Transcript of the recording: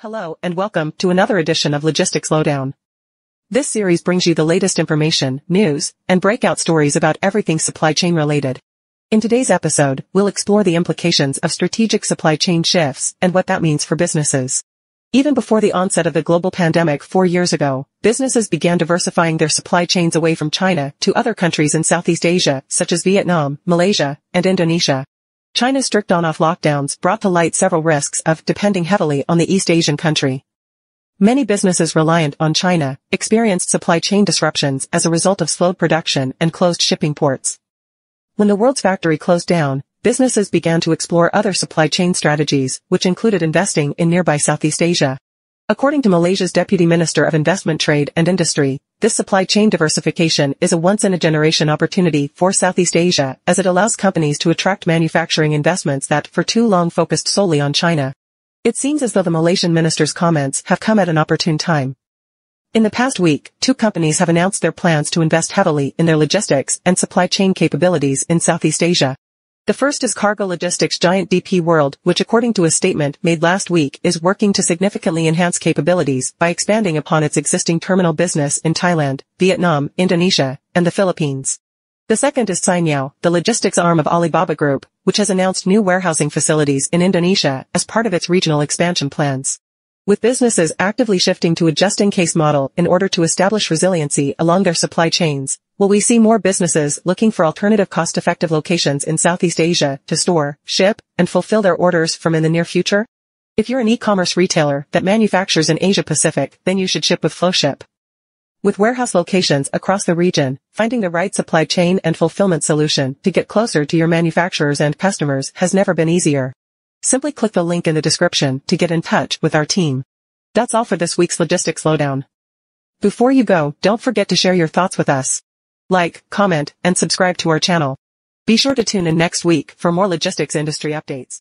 Hello and welcome to another edition of Logistics Lowdown. This series brings you the latest information, news, and breakout stories about everything supply chain related. In today's episode, we'll explore the implications of strategic supply chain shifts and what that means for businesses. Even before the onset of the global pandemic four years ago, businesses began diversifying their supply chains away from China to other countries in Southeast Asia, such as Vietnam, Malaysia, and Indonesia. China's strict on-off lockdowns brought to light several risks of depending heavily on the East Asian country. Many businesses reliant on China experienced supply chain disruptions as a result of slowed production and closed shipping ports. When the world's factory closed down, businesses began to explore other supply chain strategies, which included investing in nearby Southeast Asia. According to Malaysia's Deputy Minister of Investment Trade and Industry, this supply chain diversification is a once-in-a-generation opportunity for Southeast Asia as it allows companies to attract manufacturing investments that for too long focused solely on China. It seems as though the Malaysian minister's comments have come at an opportune time. In the past week, two companies have announced their plans to invest heavily in their logistics and supply chain capabilities in Southeast Asia. The first is cargo logistics giant DP World, which according to a statement made last week is working to significantly enhance capabilities by expanding upon its existing terminal business in Thailand, Vietnam, Indonesia, and the Philippines. The second is Cainiao, the logistics arm of Alibaba Group, which has announced new warehousing facilities in Indonesia as part of its regional expansion plans. With businesses actively shifting to a just-in-case model in order to establish resiliency along their supply chains, will we see more businesses looking for alternative cost-effective locations in Southeast Asia to store, ship, and fulfill their orders from in the near future? If you're an e-commerce retailer that manufactures in Asia Pacific, then you should ship with Floship. With warehouse locations across the region, finding the right supply chain and fulfillment solution to get closer to your manufacturers and customers has never been easier. Simply click the link in the description to get in touch with our team. That's all for this week's Logistics Lowdown. Before you go, don't forget to share your thoughts with us. Like, comment, and subscribe to our channel. Be sure to tune in next week for more logistics industry updates.